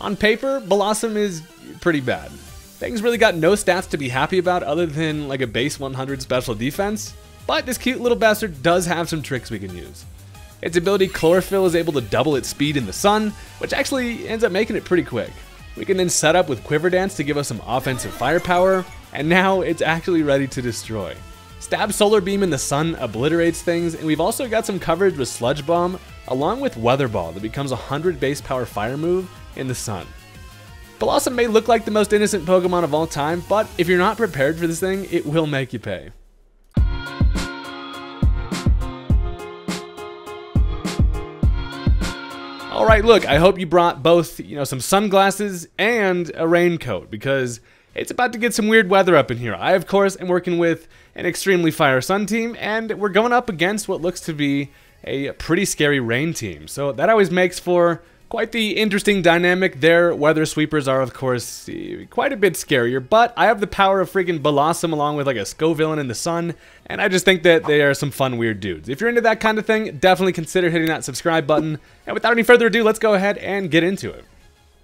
On paper, Bellossom is pretty bad. Things really got no stats to be happy about other than like a base 100 special defense, but this cute little bastard does have some tricks we can use. Its ability Chlorophyll is able to double its speed in the sun, which actually ends up making it pretty quick. We can then set up with Quiver Dance to give us some offensive firepower, and now it's actually ready to destroy. Stab Solar Beam in the sun obliterates things, and we've also got some coverage with Sludge Bomb, along with Weather Ball that becomes a 100 base power fire move in the sun. Bellossom may look like the most innocent Pokemon of all time, but if you're not prepared for this thing, it will make you pay. All right, look, I hope you brought both, you know, some sunglasses and a raincoat because it's about to get some weird weather up in here. I, of course, am working with an extremely fire sun team, and we're going up against what looks to be a pretty scary rain team. So that always makes for Quite the interesting dynamic. Their weather sweepers are, of course, quite a bit scarier, but I have the power of freaking Bellossom along with like a Scovillain in the sun, and I just think that they are some fun, weird dudes. If you're into that kind of thing, definitely consider hitting that subscribe button. And without any further ado, let's go ahead and get into it.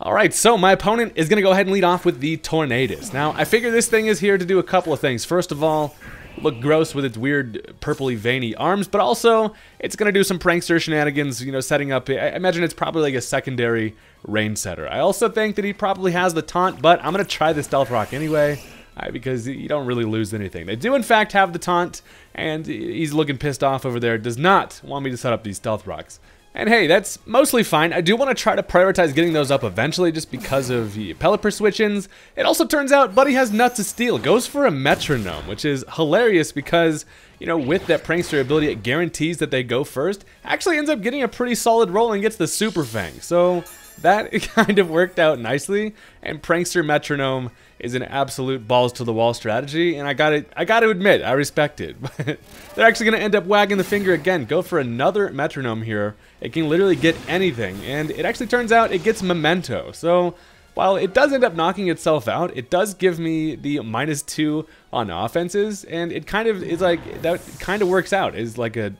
Alright, so my opponent is going to go ahead and lead off with the Tornadus. Now, I figure this thing is here to do a couple of things. First of all, look gross with its weird purpley veiny arms, but also it's going to do some prankster shenanigans, you know, setting up, I imagine it's probably like a secondary rain setter. I also think that he probably has the taunt, but I'm going to try the Stealth Rock anyway. Uh, because you don't really lose anything. They do in fact have the taunt, and he's looking pissed off over there. Does not want me to set up these stealth rocks. And hey, that's mostly fine. I do want to try to prioritize getting those up eventually just because of the Pelipper switch-ins. It also turns out Buddy has Nuts of Steel. Goes for a Metronome, which is hilarious because, you know, with that Prankster ability, it guarantees that they go first. Actually ends up getting a pretty solid roll and gets the Super Fang. So that kind of worked out nicely. And Prankster Metronome is an absolute balls to the wall strategy, and I got to I got to admit I respect it. But they're actually going to end up wagging the finger again. Go for another metronome here. It can literally get anything, and it actually turns out it gets memento. So while it does end up knocking itself out, it does give me the minus two on offenses, and it kind of is like that kind of works out. Is like a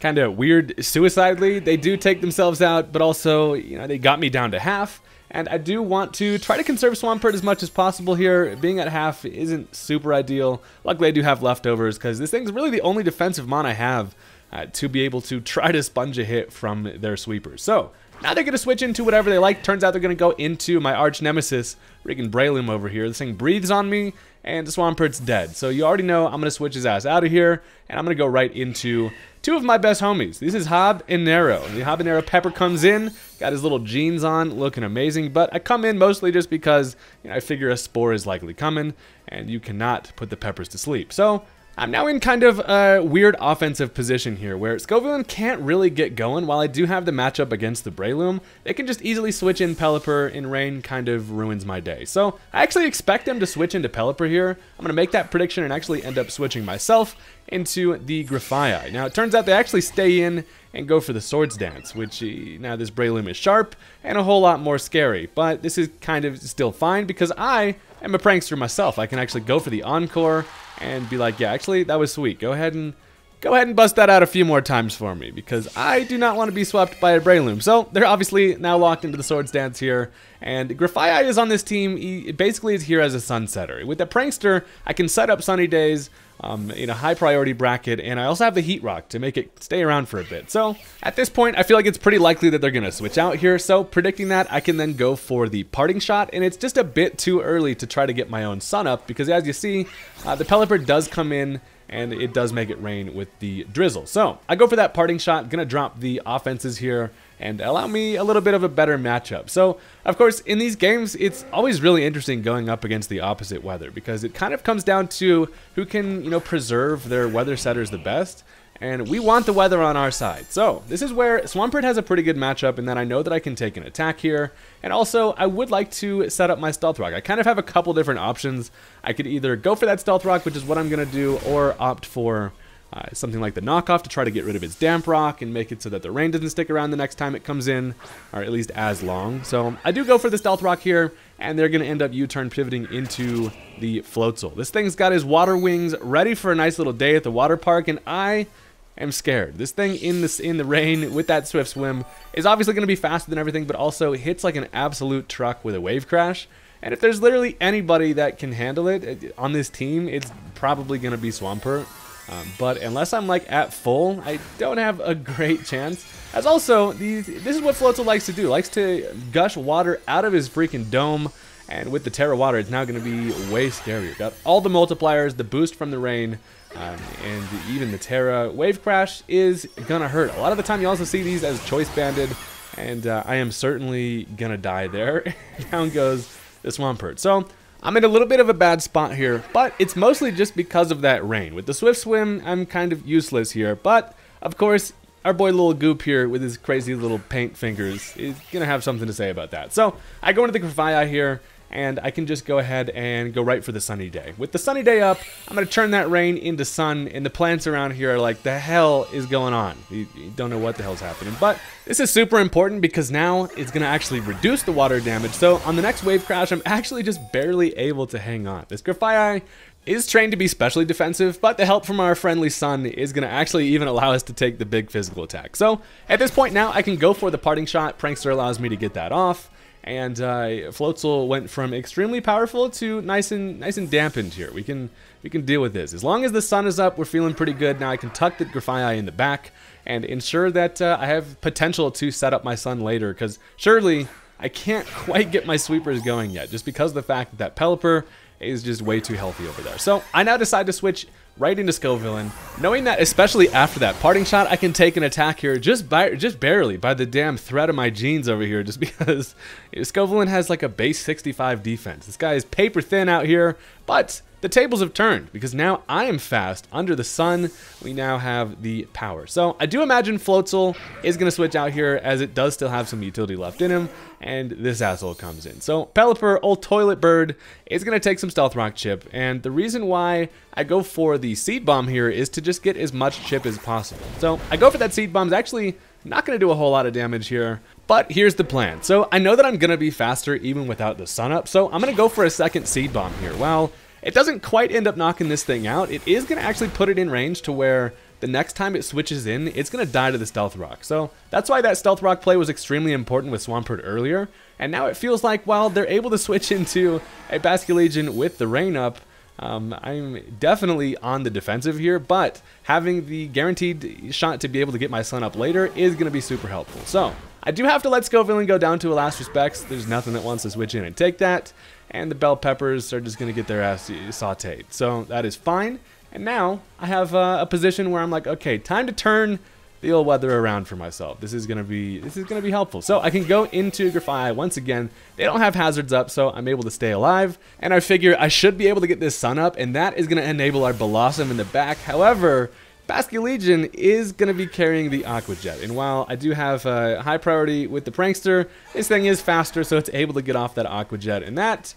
kind of weird suicidally. They do take themselves out, but also you know they got me down to half. And I do want to try to conserve Swampert as much as possible here. Being at half isn't super ideal. Luckily, I do have leftovers because this thing's really the only defensive mon I have uh, to be able to try to sponge a hit from their sweepers. So, now they're going to switch into whatever they like. Turns out they're going to go into my arch nemesis, Regan Breloom over here. This thing breathes on me, and the Swampert's dead. So you already know I'm going to switch his ass out of here, and I'm going to go right into two of my best homies. This is Habanero. The Habanero Pepper comes in, got his little jeans on, looking amazing, but I come in mostly just because you know, I figure a spore is likely coming, and you cannot put the peppers to sleep. So I'm now in kind of a weird offensive position here where Scovillain can't really get going while I do have the matchup against the Breloom. They can just easily switch in Pelipper and Rain kind of ruins my day. So I actually expect them to switch into Pelipper here. I'm going to make that prediction and actually end up switching myself into the Grafaiai. Now it turns out they actually stay in and go for the Swords Dance, which uh, now this Breloom is sharp and a whole lot more scary. But this is kind of still fine because I am a prankster myself. I can actually go for the Encore and be like, yeah, actually, that was sweet. Go ahead and go ahead and bust that out a few more times for me because I do not want to be swept by a Breloom. So they're obviously now locked into the Swords Dance here. And Grafaiai is on this team. He basically is here as a Sunsetter. With the Prankster, I can set up Sunny Days um, in a high priority bracket, and I also have the Heat Rock to make it stay around for a bit. So at this point, I feel like it's pretty likely that they're going to switch out here. So predicting that, I can then go for the Parting Shot, and it's just a bit too early to try to get my own Sun up because as you see, uh, the Pelipper does come in and it does make it rain with the drizzle. So I go for that parting shot, gonna drop the offenses here and allow me a little bit of a better matchup. So, of course, in these games, it's always really interesting going up against the opposite weather because it kind of comes down to who can, you know, preserve their weather setters the best and we want the weather on our side. So this is where Swampert has a pretty good matchup in that I know that I can take an attack here, and also I would like to set up my Stealth Rock. I kind of have a couple different options. I could either go for that Stealth Rock, which is what I'm going to do, or opt for uh, something like the knockoff to try to get rid of its damp rock and make it so that the rain doesn't stick around the next time it comes in, or at least as long. So I do go for the stealth rock here, and they're going to end up U-turn pivoting into the Floatzel. This thing's got his water wings ready for a nice little day at the water park, and I am scared. This thing in the, in the rain with that swift swim is obviously going to be faster than everything, but also hits like an absolute truck with a wave crash. And if there's literally anybody that can handle it on this team, it's probably going to be Swampert. Um, but unless I'm like at full, I don't have a great chance. As also, this is what Floatzel likes to do. Likes to gush water out of his freaking dome. And with the Tera water, it's now going to be way scarier. Got all the multipliers, the boost from the rain, um, and even the Tera wave crash is gonna hurt. A lot of the time you also see these as choice banded, and uh, I am certainly gonna die there. Down goes the Swampert. So I'm in a little bit of a bad spot here, but it's mostly just because of that rain. With the Swift Swim, I'm kind of useless here, but of course, our boy Little Goop here with his crazy little paint fingers is gonna have something to say about that. So I go into the Grafaiai here, and I can just go ahead and go right for the sunny day. With the sunny day up, I'm going to turn that rain into sun, and the plants around here are like, the hell is going on? You, you don't know what the hell's happening. But this is super important because now it's going to actually reduce the water damage. So on the next wave crash, I'm actually just barely able to hang on. This Grafaiai is trained to be specially defensive, but the help from our friendly sun is going to actually even allow us to take the big physical attack. So at this point now, I can go for the parting shot. Prankster allows me to get that off and uh, Floatzel went from extremely powerful to nice and nice and dampened here. We can we can deal with this. As long as the sun is up, we're feeling pretty good. Now I can tuck the Grafaiai in the back and ensure that uh, I have potential to set up my sun later, because surely I can't quite get my sweepers going yet, just because the fact that that Pelipper is just way too healthy over there. So I now decide to switch right into Scovillain, knowing that especially after that parting shot, I can take an attack here just by just barely by the damn threat of my genes over here, just because Scovillain has like a base 65 defense. This guy is paper thin out here, but the tables have turned because now I am fast under the sun. We now have the power. So I do imagine Floatzel is going to switch out here as it does still have some utility left in him and this asshole comes in. So Pelipper, old toilet bird, is going to take some Stealth Rock chip and the reason why I go for the Seed Bomb here is to just get as much chip as possible. So I go for that Seed Bomb. It's actually not going to do a whole lot of damage here. But here's the plan. So I know that I'm going to be faster even without the sun up. So I'm going to go for a second Seed Bomb here. Well, it doesn't quite end up knocking this thing out. It is going to actually put it in range to where the next time it switches in, it's going to die to the Stealth Rock. So that's why that Stealth Rock play was extremely important with Swampert earlier. And now it feels like while they're able to switch into a Basculegion with the Rain up, um, I'm definitely on the defensive here, but having the guaranteed shot to be able to get my sun up later is going to be super helpful. So I do have to let Scovillain go down to a last respects. There's nothing that wants to switch in and take that and the bell peppers are just going to get their ass sauteed. So that is fine. And now I have uh, a position where I'm like, okay, time to turn the old weather around for myself. This is gonna be this is gonna be helpful. So I can go into Grafaiai once again. They don't have hazards up, so I'm able to stay alive. And I figure I should be able to get this sun up, and that is gonna enable our Bellossom in the back. However, Basculegion is going to be carrying the Aqua Jet, and while I do have uh, a high priority with the Prankster, this thing is faster, so it's able to get off that Aqua Jet, and that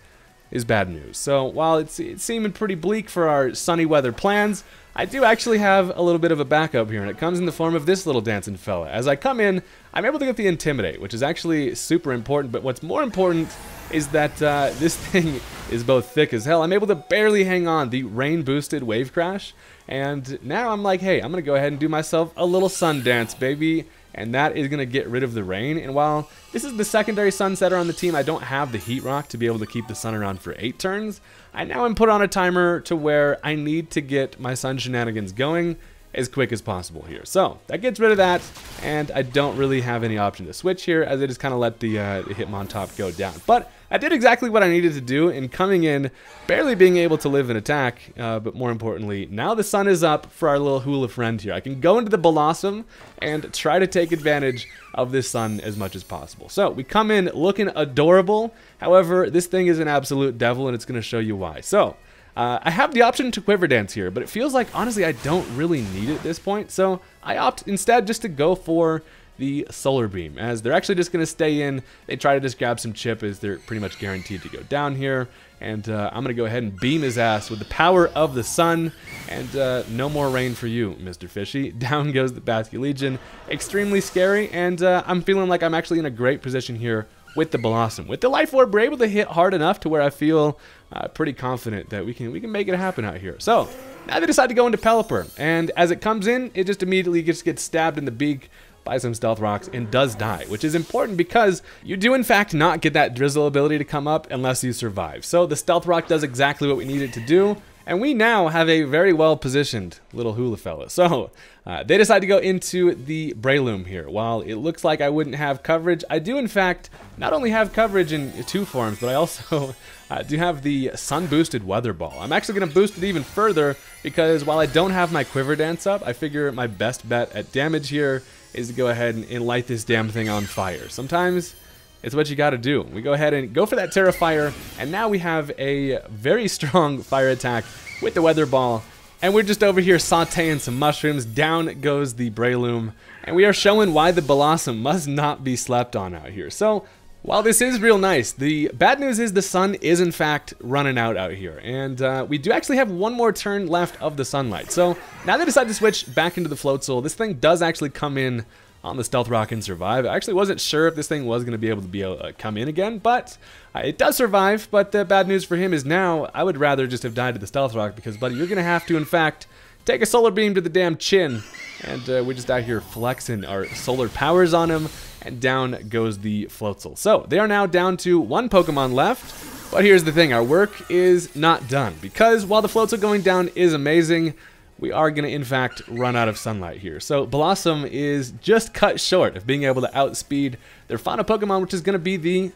is bad news. So while it's, it's seeming pretty bleak for our sunny weather plans, I do actually have a little bit of a backup here, and it comes in the form of this little dancing fella. As I come in, I'm able to get the Intimidate, which is actually super important, but what's more important is that uh, this thing is both thick as hell. I'm able to barely hang on the rain-boosted Wave Crash, and now I'm like, hey, I'm going to go ahead and do myself a little sun dance, baby and that is going to get rid of the rain. And while this is the secondary sunsetter on the team, I don't have the heat rock to be able to keep the sun around for 8 turns. I now am put on a timer to where I need to get my sun shenanigans going as quick as possible here. So that gets rid of that, and I don't really have any option to switch here as I just kind of let the, uh, Hitmontop go down. But I did exactly what I needed to do in coming in, barely being able to live an attack, uh, but more importantly, now the sun is up for our little hula friend here. I can go into the Bellossom and try to take advantage of this sun as much as possible. So we come in looking adorable, however, this thing is an absolute devil and it's going to show you why. So uh, I have the option to Quiver Dance here, but it feels like, honestly, I don't really need it at this point, so I opt instead just to go for the Solar Beam, as they're actually just going to stay in. They try to just grab some chip as they're pretty much guaranteed to go down here. And uh, I'm going to go ahead and beam his ass with the power of the sun. And uh, no more rain for you, Mr. Fishy. Down goes the Basculegion. Extremely scary, and uh, I'm feeling like I'm actually in a great position here with the Bellossom. With the Life Orb, we're able to hit hard enough to where I feel uh, pretty confident that we can we can make it happen out here. So now they decide to go into Pelipper, and as it comes in, it just immediately just gets stabbed in the beak by some stealth rocks and does die, which is important because you do in fact not get that drizzle ability to come up unless you survive. So the stealth rock does exactly what we need it to do, and we now have a very well positioned little hula fella. So uh, they decide to go into the Breloom here. While it looks like I wouldn't have coverage, I do in fact not only have coverage in two forms, but I also uh, do have the Sun Boosted Weather Ball. I'm actually going to boost it even further because while I don't have my Quiver Dance up, I figure my best bet at damage here is to go ahead and, and light this damn thing on fire. Sometimes it's what you got to do. We go ahead and go for that Tera Fire, and now we have a very strong fire attack with the Weather Ball. And we're just over here sauteing some mushrooms. Down goes the Breloom. And we are showing why the Bellossom must not be slept on out here. So, while this is real nice, the bad news is the sun is in fact running out out here. And uh, we do actually have one more turn left of the sunlight. So, now they decide to switch back into the Floatzel. This thing does actually come in on the Stealth Rock and survive. I actually wasn't sure if this thing was going to be able to be to come in again, but uh, it does survive. But the bad news for him is now I would rather just have died to the Stealth Rock because, buddy, you're going to have to, in fact, take a Solar Beam to the damn chin. And uh, we're just out here flexing our solar powers on him, and down goes the Floatzel. So they are now down to one Pokemon left. But here's the thing, our work is not done because while the Floatzel going down is amazing, we are going to in fact run out of sunlight here. So Bellossom is just cut short of being able to outspeed their final Pokemon, which is going to be the...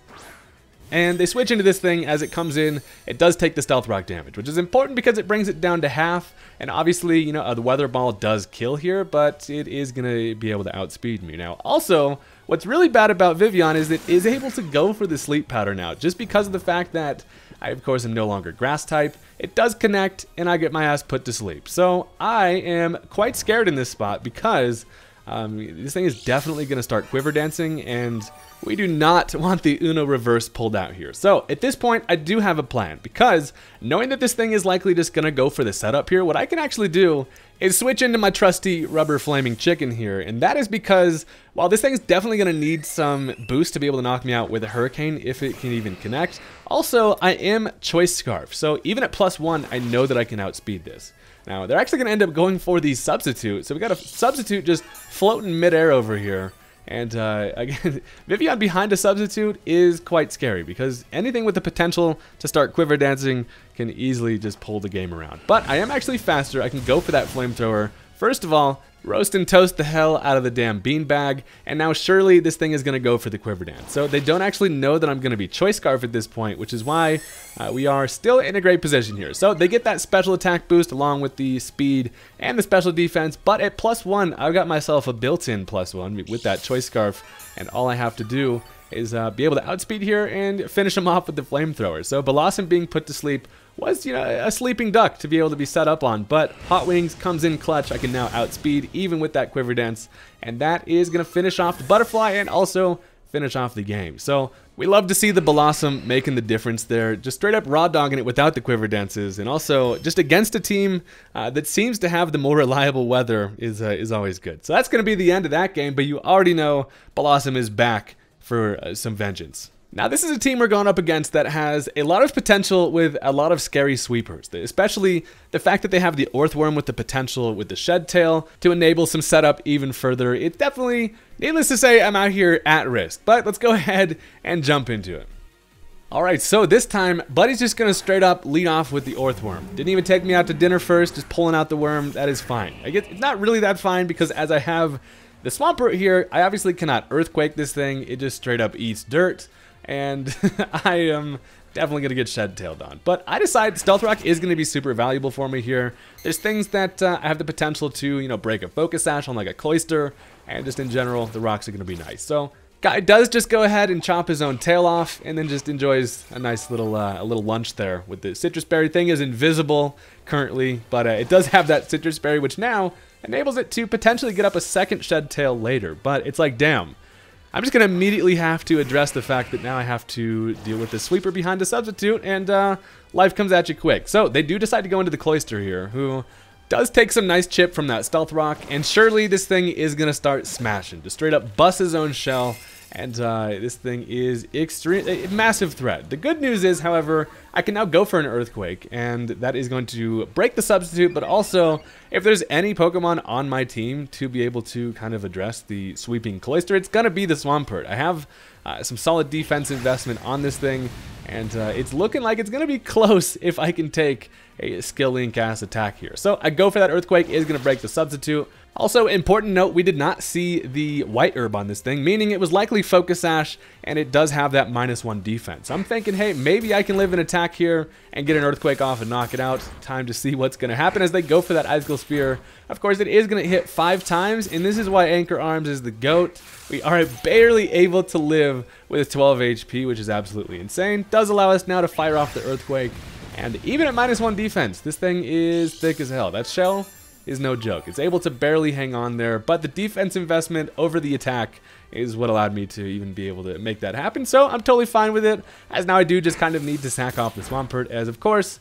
And they switch into this thing as it comes in. It does take the Stealth Rock damage, which is important because it brings it down to half. And obviously, you know, the Weather Ball does kill here, but it is going to be able to outspeed me. Now, also, what's really bad about Vivillon is it is able to go for the Sleep Powder now, just because of the fact that I, of course, am no longer Grass type. It does connect, and I get my ass put to sleep. So I am quite scared in this spot because um, this thing is definitely going to start quiver dancing, and we do not want the Uno reverse pulled out here. So at this point, I do have a plan because knowing that this thing is likely just going to go for the setup here, what I can actually do is switch into my trusty rubber flaming chicken here. And that is because while this thing is definitely going to need some boost to be able to knock me out with a hurricane if it can even connect, also I am choice scarf. So even at plus one, I know that I can outspeed this. Now they're actually going to end up going for the substitute. So we got a substitute just floating midair over here. And uh, again, Vivillon behind a substitute is quite scary because anything with the potential to start quiver dancing can easily just pull the game around. But I am actually faster. I can go for that flamethrower. First of all, roast and toast the hell out of the damn beanbag, and now surely this thing is going to go for the quiver dance. So they don't actually know that I'm going to be choice scarf at this point, which is why uh, we are still in a great position here. So they get that special attack boost along with the speed and the special defense, but at plus one, I've got myself a built-in plus one with that choice scarf, and all I have to do is uh, be able to outspeed here and finish him off with the flamethrower. So Bellossom being put to sleep was, you know, a sleeping duck to be able to be set up on. But Hot Wings comes in clutch. I can now outspeed even with that Quiver Dance. And that is going to finish off the Butterfly and also finish off the game. So we love to see the Bellossom making the difference there, just straight up raw dogging it without the quiver dances, and also just against a team uh, that seems to have the more reliable weather is uh, is always good. So that's going to be the end of that game, but you already know Bellossom is back for uh, some vengeance. Now, this is a team we're going up against that has a lot of potential with a lot of scary sweepers, especially the fact that they have the Orthworm with the potential with the Shed Tail to enable some setup even further. It's definitely, needless to say, I'm out here at risk, but let's go ahead and jump into it. Alright, so this time, Buddy's just to straight up lead off with the Orthworm. Didn't even take me out to dinner first, just pulling out the worm, that is fine. I guess it's not really that fine because as I have the Swampert here, I obviously cannot Earthquake this thing, it just straight up eats dirt and I am definitely going to get shed tailed on. But I decide Stealth Rock is going to be super valuable for me here. There's things that uh, I have the potential to, you know, break a Focus Sash on like a Cloyster. and just in general, the rocks are going to be nice. So Guy does just go ahead and chop his own tail off, and then just enjoys a nice little uh, a little lunch there. With the Sitrus Berry thing is invisible currently, but uh, it does have that Sitrus Berry, which now enables it to potentially get up a second shed tail later. But it's like, damn, I'm just going to immediately have to address the fact that now I have to deal with the sweeper behind a substitute, and uh, life comes at you quick. So they do decide to go into the Cloyster here, who does take some nice chip from that Stealth Rock, and surely this thing is going to start smashing. Just straight up bust his own shell, and uh, this thing is extreme, a massive threat. The good news is, however, I can now go for an Earthquake, and that is going to break the substitute, but also, if there's any Pokemon on my team to be able to kind of address the sweeping Cloyster, it's going to be the Swampert. I have uh, some solid defense investment on this thing, and uh, it's looking like it's going to be close if I can take a skill link ass attack here. So I go for that Earthquake, is going to break the substitute. Also, important note, we did not see the white herb on this thing, meaning it was likely Focus Sash, and it does have that minus one defense. I'm thinking, hey, maybe I can live an attack here and get an Earthquake off and knock it out. Time to see what's going to happen as they go for that Icicle Spear. Of course, it is going to hit five times, and this is why Anchor Arms is the GOAT. We are barely able to live with 12 HP, which is absolutely insane. Does allow us now to fire off the Earthquake, and even at minus one defense, this thing is thick as hell. That shell is no joke. It's able to barely hang on there, but the defense investment over the attack is what allowed me to even be able to make that happen. So I'm totally fine with it, as now I do just kind of need to sack off the Swampert, as of course,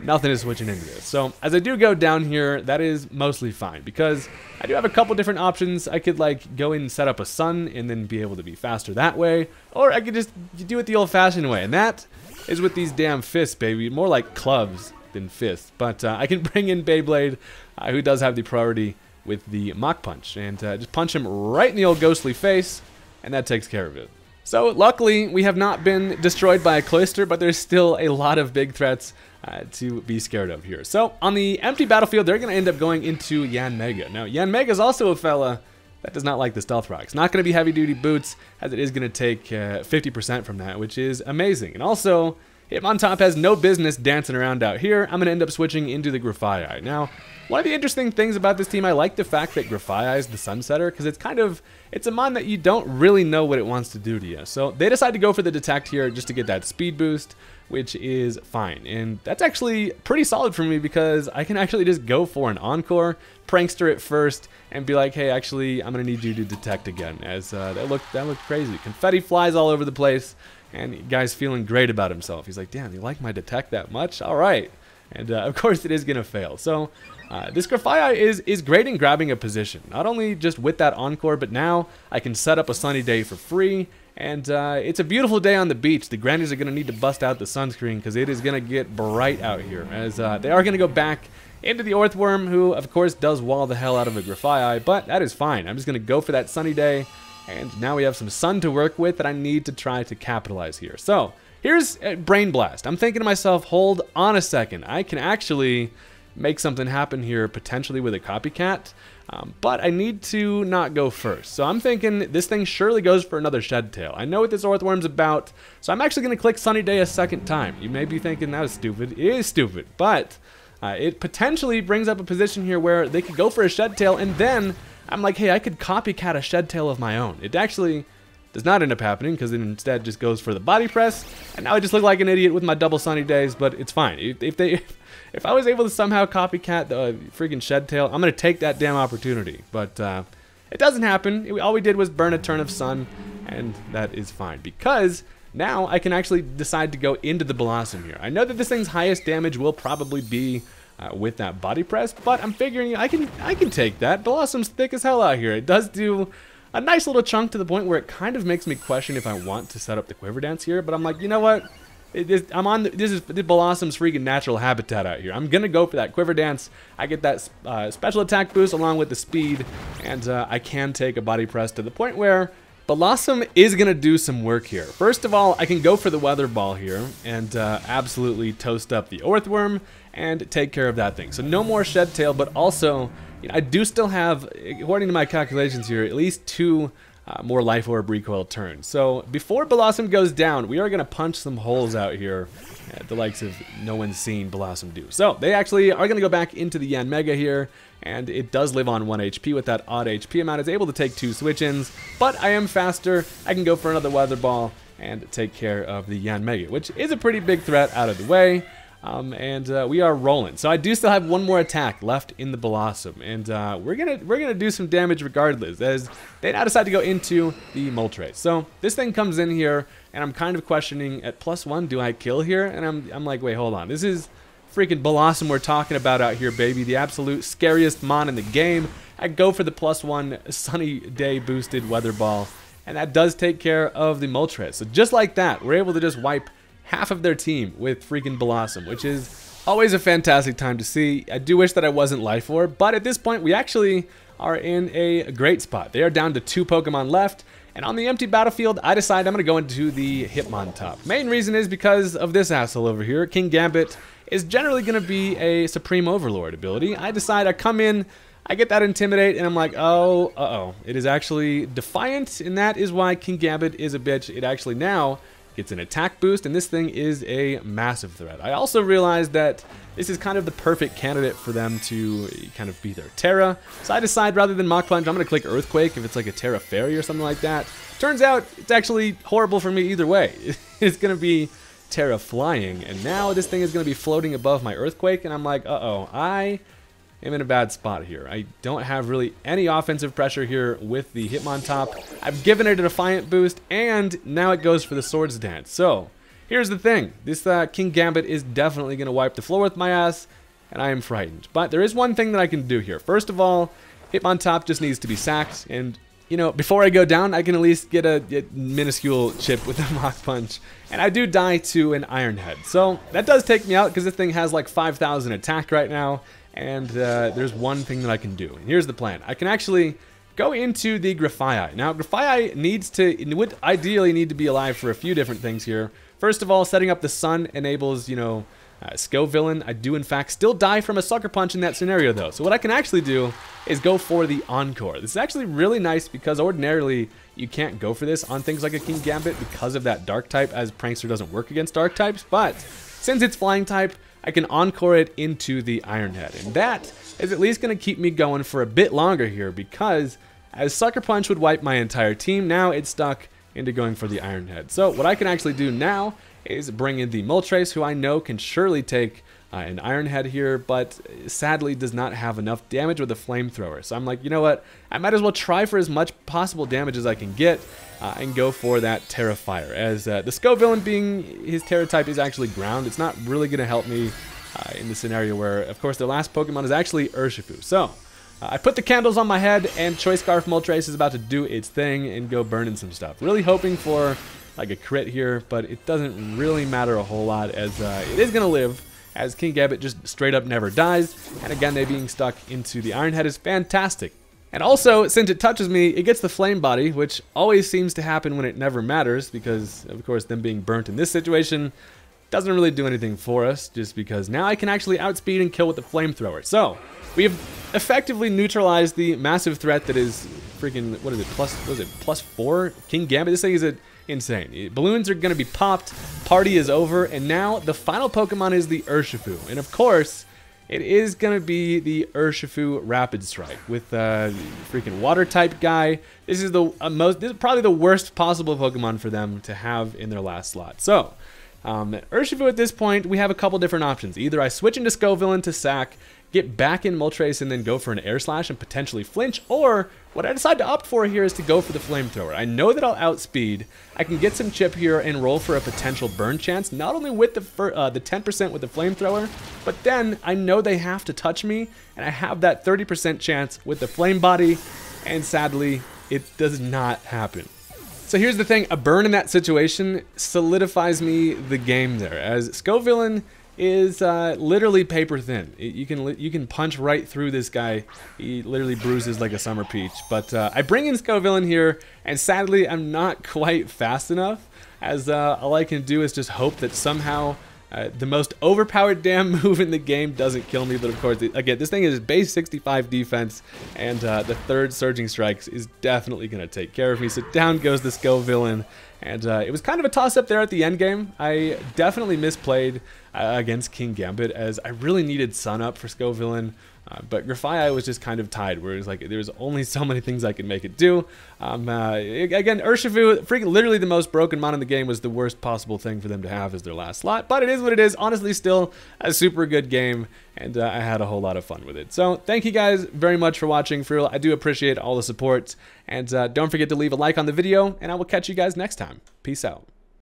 nothing is switching into this. So as I do go down here, that is mostly fine, because I do have a couple different options. I could like go in and set up a sun, and then be able to be faster that way, or I could just do it the old-fashioned way, and that is with these damn fists, baby. More like clubs than fists. But uh, I can bring in Beyblade, uh, who does have the priority with the Mach Punch, and uh, just punch him right in the old ghostly face, and that takes care of it. So luckily, we have not been destroyed by a Cloyster, but there's still a lot of big threats uh, to be scared of here. So on the empty battlefield, they're going to end up going into Yanmega. Now, Yanmega is also a fella that does not like the Stealth Rock. It's not going to be heavy-duty boots, as it is going to take 50% uh, from that, which is amazing. And also, Hitmontop has no business dancing around out here. I'm going to end up switching into the Grafaiai. Now, one of the interesting things about this team, I like the fact that Grafaiai is the Sunsetter, because it's kind of, it's a mon that you don't really know what it wants to do to you. So they decide to go for the Detect here just to get that speed boost, which is fine. And that's actually pretty solid for me because I can actually just go for an Encore, prankster it first, and be like, hey, actually, I'm going to need you to Detect again, as uh, that looked, that looked crazy. Confetti flies all over the place. And guy's feeling great about himself. He's like, damn, you like my detect that much? All right. And uh, of course it is going to fail. So uh, this Grafaiai is, is great in grabbing a position. Not only just with that Encore, but now I can set up a sunny day for free. And uh, it's a beautiful day on the beach. The grannies are going to need to bust out the sunscreen because it is going to get bright out here. As uh, they are going to go back into the Orthworm, who of course does wall the hell out of a Grafaiai, but that is fine. I'm just going to go for that sunny day. And now we have some sun to work with that I need to try to capitalize here. So here's Brain Blast. I'm thinking to myself, hold on a second. I can actually make something happen here potentially with a copycat. Um, but I need to not go first. So I'm thinking this thing surely goes for another Shed Tail. I know what this Orthworm's about, so I'm actually going to click Sunny Day a second time. You may be thinking that is stupid. It is stupid, but uh, it potentially brings up a position here where they could go for a Shed Tail and then I'm like, hey, I could copycat a shed tail of my own. It actually does not end up happening because it instead just goes for the body press. And now I just look like an idiot with my double sunny days, but it's fine. If they, if I was able to somehow copycat the freaking shed tail, I'm gonna take that damn opportunity. But uh, it doesn't happen. All we did was burn a turn of sun, and that is fine because now I can actually decide to go into the Bellossom here. I know that this thing's highest damage will probably be uh, with that body press, but I'm figuring I can I can take that. Bellossom's thick as hell out here. It does do a nice little chunk to the point where it kind of makes me question if I want to set up the quiver dance here, but I'm like, you know what? I'm on. The, this is the Bellossom's freaking natural habitat out here. I'm gonna go for that quiver dance. I get that uh, special attack boost along with the speed, and uh, I can take a body press to the point where Bellossom is to do some work here. First of all, I can go for the Weather Ball here and uh, absolutely toast up the Orthworm and take care of that thing. So no more Shed Tail, but also you know, I do still have, according to my calculations here, at least two uh, more Life Orb recoil turns. So before Bellossom goes down, we are going to punch some holes out here at the likes of no one's seen Bellossom do. So they actually are going to go back into the Yanmega here and it does live on 1 HP with that odd HP amount. It's able to take two switch-ins, but I am faster. I can go for another Weather Ball and take care of the Yanmega, which is a pretty big threat out of the way. Um, and uh, we are rolling. So I do still have one more attack left in the Bellossom, and uh, we're gonna we're gonna do some damage regardless, as they now decide to go into the Moltres. So this thing comes in here, and I'm kind of questioning at plus one, do I kill here? And I'm I'm like, wait, hold on, this is freaking Bellossom we're talking about out here, baby. The absolute scariest mon in the game. I go for the plus one sunny day boosted weather ball and that does take care of the Moltres. So just like that, we're able to just wipe half of their team with freaking Bellossom, which is always a fantastic time to see. I do wish that I wasn't Life Orb, but at this point, we actually are in a great spot. They are down to two Pokemon left, and on the empty battlefield, I decide I'm going to go into the Hitmontop. Main reason is because of this asshole over here. Kingambit is generally going to be a Supreme Overlord ability. I decide I come in, I get that Intimidate, and I'm like, oh, uh-oh. It is actually Defiant, and that is why Kingambit is a bitch. It actually now gets an attack boost, and this thing is a massive threat. I also realized that this is kind of the perfect candidate for them to kind of be their Tera, So I decide rather than Mach Punch, I'm going to click Earthquake if it's like a Tera Fairy or something like that. Turns out it's actually horrible for me either way. it's going to be Tera Flying, and now this thing is going to be floating above my Earthquake, and I'm like, uh-oh, I am in a bad spot here. I don't have really any offensive pressure here with the Hitmontop. I've given it a Defiant boost, and now it goes for the Swords Dance. So, here's the thing. This uh, Kingambit is definitely going to wipe the floor with my ass, and I am frightened. But there is one thing that I can do here. First of all, Hitmontop just needs to be sacked, and you know, before I go down, I can at least get a, a, minuscule chip with a Mach Punch. And I do die to an Iron Head. So that does take me out because this thing has like 5,000 attack right now and uh, there's one thing that I can do. And here's the plan. I can actually go into the Grafaiai. Now, Grafaiai needs to, would ideally need to be alive for a few different things here. First of all, setting up the sun enables, you know, uh, Scovillain. I do, in fact, still die from a Sucker Punch in that scenario, though. So what I can actually do is go for the Encore. This is actually really nice because ordinarily you can't go for this on things like a Kingambit because of that Dark type, as Prankster doesn't work against Dark types. But since it's Flying type, I can encore it into the Iron Head. And that is at least going to keep me going for a bit longer here because as Sucker Punch would wipe my entire team, now it's stuck into going for the Iron Head. So what I can actually do now is bring in the Moltres, who I know can surely take uh, an Iron Head here, but sadly does not have enough damage with a Flamethrower. So I'm like, you know what? I might as well try for as much possible damage as I can get uh, and go for that Tera Fire. As uh, the Scovillain being his Tera type is actually ground, it's not really going to help me uh, in the scenario where, of course, the last Pokemon is actually Urshifu. So, uh, I put the candles on my head, and Choice Scarf Moltres is about to do its thing and go burning some stuff. Really hoping for like a crit here, but it doesn't really matter a whole lot as uh, it is going to live as Kingambit just straight up never dies. And again, they being stuck into the Iron Head is fantastic. And also, since it touches me, it gets the flame body, which always seems to happen when it never matters, because, of course, them being burnt in this situation doesn't really do anything for us, just because now I can actually outspeed and kill with the flamethrower. So, we have effectively neutralized the massive threat that is freaking, what is it, plus, what is it, plus four? Kingambit? This thing is a, insane. Balloons are going to be popped, party is over, and now the final Pokemon is the Urshifu. And of course, it is going to be the Urshifu Rapid Strike with uh, freaking water type guy. This is the uh, most, this is probably the worst possible Pokemon for them to have in their last slot. So, um, Urshifu at this point, we have a couple different options. Either I switch into Scovillain to sack, get back in Moltres, and then go for an Air Slash and potentially flinch, or what I decide to opt for here is to go for the Flamethrower. I know that I'll outspeed. I can get some chip here and roll for a potential burn chance, not only with the uh, the 10% with the Flamethrower, but then I know they have to touch me, and I have that 30% chance with the Flame Body, and sadly, it does not happen. So here's the thing, a burn in that situation solidifies me the game there, as Scovillain is uh, literally paper thin. You can you can punch right through this guy. He literally bruises like a summer peach. But uh, I bring in Scovillain here, and sadly I'm not quite fast enough. As uh, all I can do is just hope that somehow uh, the most overpowered damn move in the game doesn't kill me, but of course, again, this thing is base 65 defense, and uh, the third Surging Strikes is definitely going to take care of me. So down goes the Scovillain, and uh, it was kind of a toss-up there at the end game. I definitely misplayed uh, against Kingambit as I really needed Sun up for Scovillain. Uh, but Grafaiai was just kind of tied, where it was like there's only so many things I could make it do. Um, uh, again, Urshifu, freaking literally the most broken mon in the game, was the worst possible thing for them to have as their last slot. But it is what it is. Honestly, still a super good game, and uh, I had a whole lot of fun with it. So thank you guys very much for watching. For real, I do appreciate all the support, and uh, don't forget to leave a like on the video, and I will catch you guys next time. Peace out.